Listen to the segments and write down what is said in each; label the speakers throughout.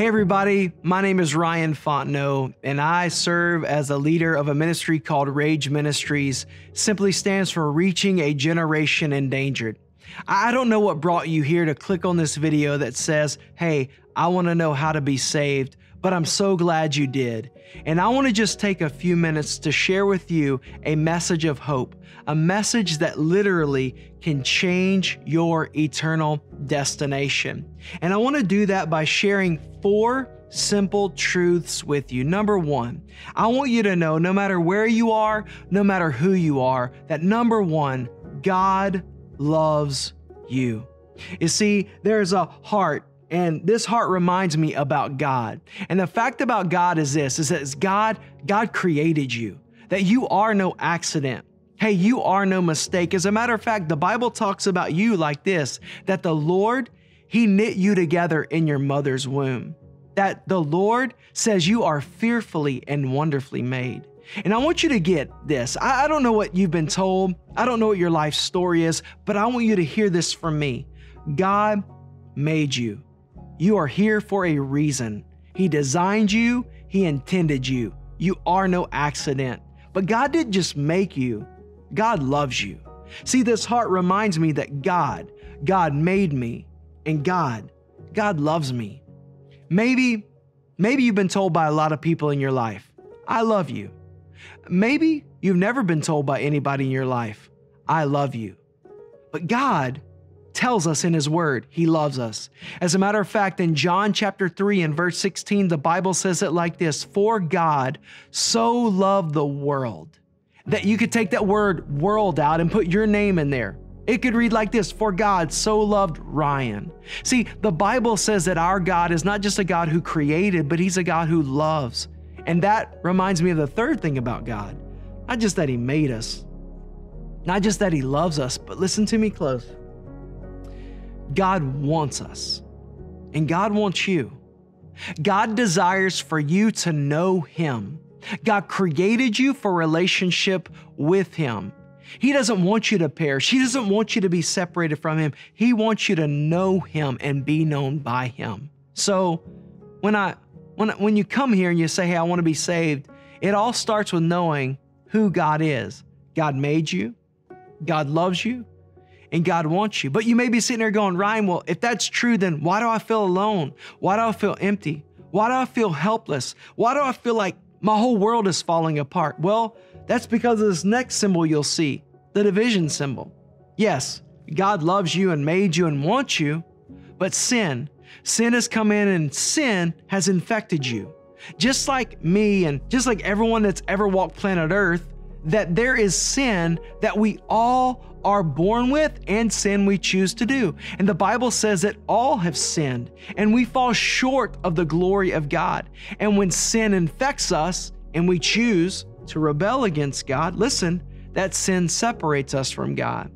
Speaker 1: Hey, everybody, my name is Ryan Fontenot, and I serve as a leader of a ministry called Rage Ministries. Simply stands for Reaching a Generation Endangered. I don't know what brought you here to click on this video that says, Hey, I want to know how to be saved, but I'm so glad you did. And I want to just take a few minutes to share with you a message of hope, a message that literally can change your eternal destination. And I want to do that by sharing four simple truths with you. Number one, I want you to know no matter where you are, no matter who you are, that number one, God loves you. You see, there's a heart and this heart reminds me about God. And the fact about God is this is that God God created you. That you are no accident. Hey, you are no mistake. As a matter of fact, the Bible talks about you like this that the Lord, He knit you together in your mother's womb. That the Lord says you are fearfully and wonderfully made. And I want you to get this. I, I don't know what you've been told, I don't know what your life story is, but I want you to hear this from me. God made you. You are here for a reason. He designed you, He intended you. You are no accident. But God didn't just make you, God loves you. See, this heart reminds me that God, God made me, and God, God loves me. Maybe, maybe you've been told by a lot of people in your life, I love you. Maybe you've never been told by anybody in your life, I love you. But God tells us in His Word He loves us. As a matter of fact, in John chapter 3 and verse 16, the Bible says it like this For God so loved the world that you could take that word world out and put your name in there. It could read like this For God so loved Ryan. See, the Bible says that our God is not just a God who created, but He's a God who loves. And that reminds me of the third thing about God not just that He made us, not just that He loves us, but listen to me close. God wants us, and God wants you. God desires for you to know Him. God created you for relationship with Him. He doesn't want you to perish. He doesn't want you to be separated from Him. He wants you to know Him and be known by Him. So when I when when you come here and you say, "Hey, I want to be saved," it all starts with knowing who God is. God made you. God loves you and God wants you. But you may be sitting there going, Ryan, well, if that's true, then why do I feel alone? Why do I feel empty? Why do I feel helpless? Why do I feel like my whole world is falling apart? Well, that's because of this next symbol you'll see the division symbol. Yes, God loves you and made you and wants you, but sin, sin has come in and sin has infected you. Just like me and just like everyone that's ever walked planet Earth, that there is sin that we all are born with and sin we choose to do. And the Bible says that all have sinned and we fall short of the glory of God. And when sin infects us and we choose to rebel against God, listen, that sin separates us from God.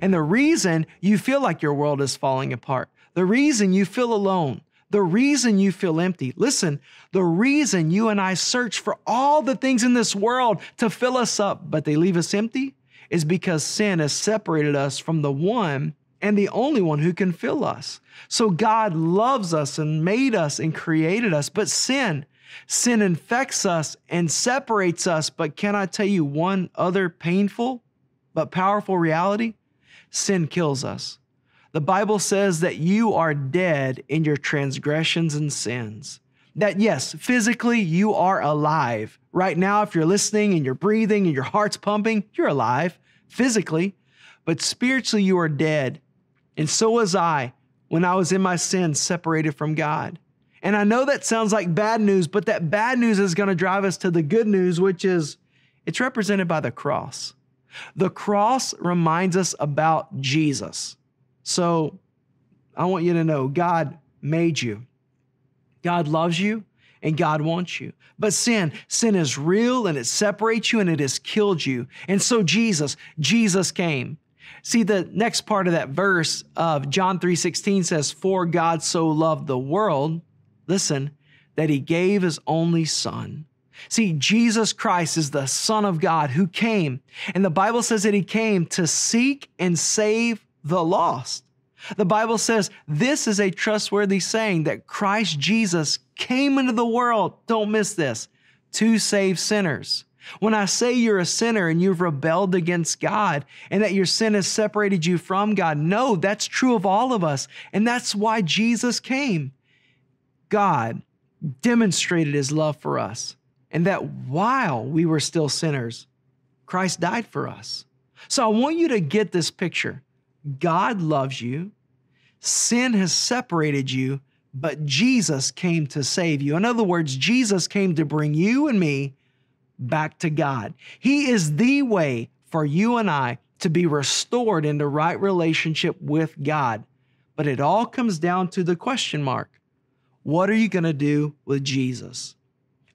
Speaker 1: And the reason you feel like your world is falling apart, the reason you feel alone, the reason you feel empty, listen, the reason you and I search for all the things in this world to fill us up, but they leave us empty, is because sin has separated us from the one and the only one who can fill us. So God loves us and made us and created us, but sin, sin infects us and separates us. But can I tell you one other painful but powerful reality? Sin kills us. The Bible says that you are dead in your transgressions and sins. That, yes, physically you are alive. Right now, if you're listening and you're breathing and your heart's pumping, you're alive physically, but spiritually you are dead. And so was I when I was in my sins separated from God. And I know that sounds like bad news, but that bad news is going to drive us to the good news, which is it's represented by the cross. The cross reminds us about Jesus. So I want you to know God made you, God loves you, and God wants you. But sin, sin is real and it separates you and it has killed you. And so Jesus, Jesus came. See the next part of that verse of John 3:16 says for God so loved the world, listen, that he gave his only son. See, Jesus Christ is the son of God who came, and the Bible says that he came to seek and save the lost. The Bible says this is a trustworthy saying that Christ Jesus came into the world, don't miss this, to save sinners. When I say you're a sinner and you've rebelled against God and that your sin has separated you from God, no, that's true of all of us. And that's why Jesus came. God demonstrated his love for us and that while we were still sinners, Christ died for us. So I want you to get this picture. God loves you. Sin has separated you, but Jesus came to save you. In other words, Jesus came to bring you and me back to God. He is the way for you and I to be restored into right relationship with God. But it all comes down to the question mark What are you going to do with Jesus?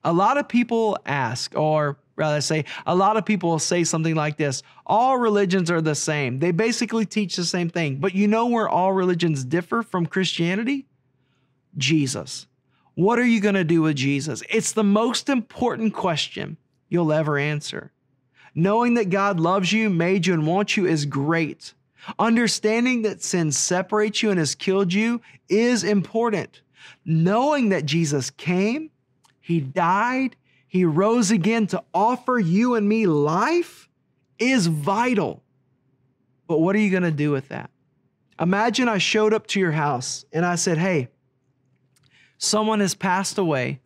Speaker 1: A lot of people ask, or rather say, a lot of people will say something like this All religions are the same. They basically teach the same thing. But you know where all religions differ from Christianity? Jesus. What are you going to do with Jesus? It's the most important question you'll ever answer. Knowing that God loves you, made you, and wants you is great. Understanding that sin separates you and has killed you is important. Knowing that Jesus came, He died, He rose again to offer you and me life is vital. But what are you going to do with that? Imagine I showed up to your house and I said, Hey, someone has passed away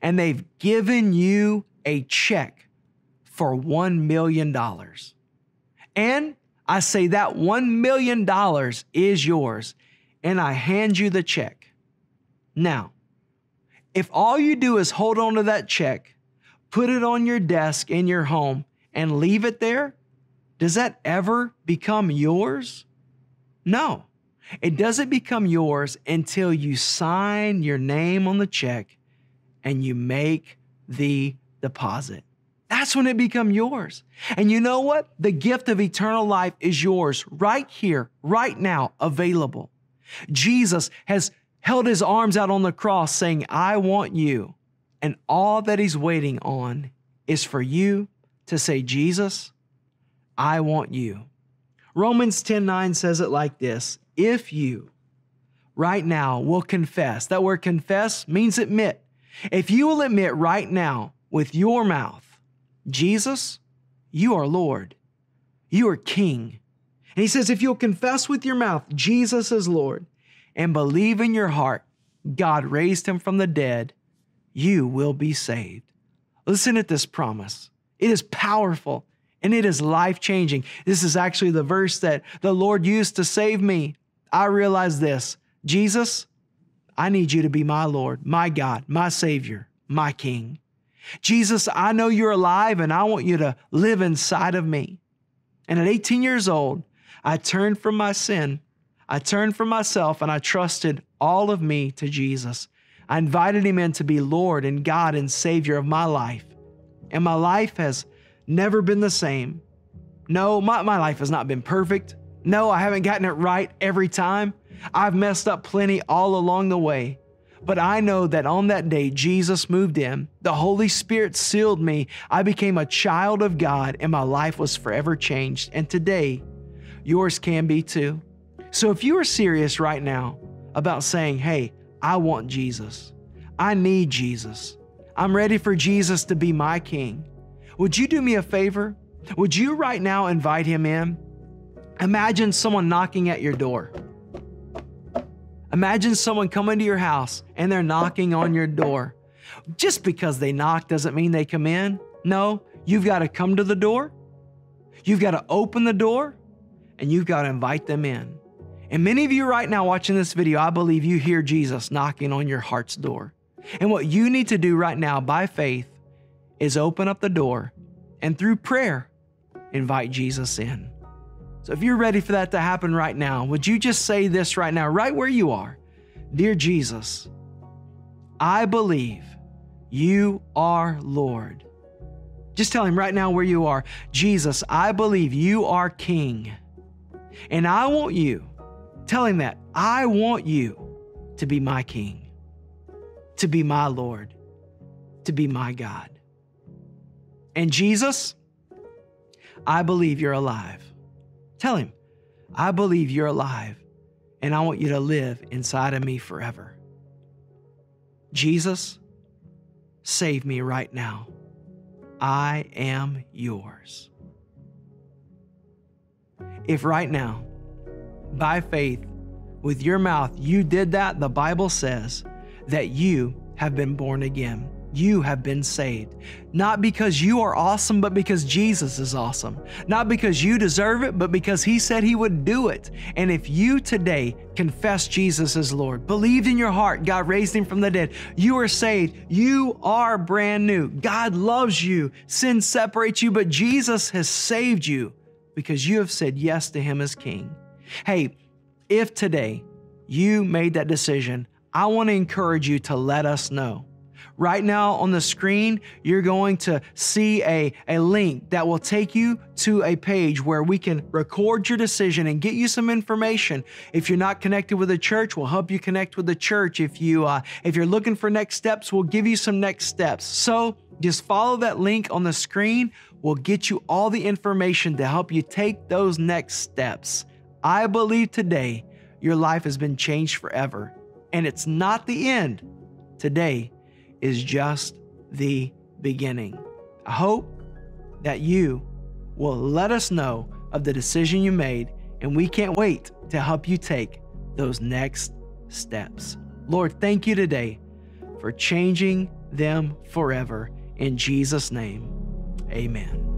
Speaker 1: and they've given you a check for $1 million. And I say that $1 million is yours, and I hand you the check. Now, if all you do is hold on to that check, put it on your desk in your home, and leave it there, does that ever become yours? No. It doesn't become yours until you sign your name on the check and you make the deposit. That's when it become yours. And you know what? The gift of eternal life is yours right here, right now, available. Jesus has held his arms out on the cross saying, I want you. And all that he's waiting on is for you to say, Jesus, I want you. Romans 10 9 says it like this If you right now will confess, that word confess means admit. If you will admit right now with your mouth, Jesus, you are Lord, you are King. And he says, if you'll confess with your mouth Jesus is Lord and believe in your heart God raised him from the dead, you will be saved. Listen at this promise. It is powerful and it is life changing. This is actually the verse that the Lord used to save me. I realize this Jesus, I need you to be my Lord, my God, my Savior, my King. Jesus, I know you're alive and I want you to live inside of me. And at 18 years old, I turned from my sin. I turned from myself and I trusted all of me to Jesus. I invited him in to be Lord and God and Savior of my life. And my life has never been the same. No, my, my life has not been perfect. No, I haven't gotten it right every time. I've messed up plenty all along the way. But I know that on that day, Jesus moved in. The Holy Spirit sealed me. I became a child of God, and my life was forever changed. And today, yours can be too. So if you are serious right now about saying, hey, I want Jesus, I need Jesus, I'm ready for Jesus to be my King, would you do me a favor? Would you right now invite him in? Imagine someone knocking at your door. Imagine someone coming to your house and they're knocking on your door. Just because they knock doesn't mean they come in. No, you've got to come to the door, you've got to open the door, and you've got to invite them in. And many of you right now watching this video, I believe you hear Jesus knocking on your heart's door. And what you need to do right now by faith is open up the door and through prayer, invite Jesus in. So if you're ready for that to happen right now, would you just say this right now, right where you are? Dear Jesus, I believe you are Lord. Just tell him right now where you are Jesus, I believe you are King. And I want you, tell him that, I want you to be my King, to be my Lord, to be my God. And Jesus, I believe you're alive. Tell him, I believe you're alive and I want you to live inside of me forever. Jesus, save me right now. I am yours. If right now, by faith, with your mouth, you did that, the Bible says that you have been born again. You have been saved. Not because you are awesome, but because Jesus is awesome. Not because you deserve it, but because He said He would do it. And if you today confess Jesus as Lord, believed in your heart God raised Him from the dead, you are saved. You are brand new. God loves you. Sin separates you, but Jesus has saved you because you have said yes to Him as King. Hey, if today you made that decision, I want to encourage you to let us know. Right now on the screen, you're going to see a, a link that will take you to a page where we can record your decision and get you some information. If you're not connected with a church, we'll help you connect with the church. If you uh, if you're looking for next steps, we'll give you some next steps. So just follow that link on the screen. We'll get you all the information to help you take those next steps. I believe today your life has been changed forever, and it's not the end. Today is just the beginning. I hope that you will let us know of the decision you made, and we can't wait to help you take those next steps. Lord, thank you today for changing them forever. In Jesus' name, amen.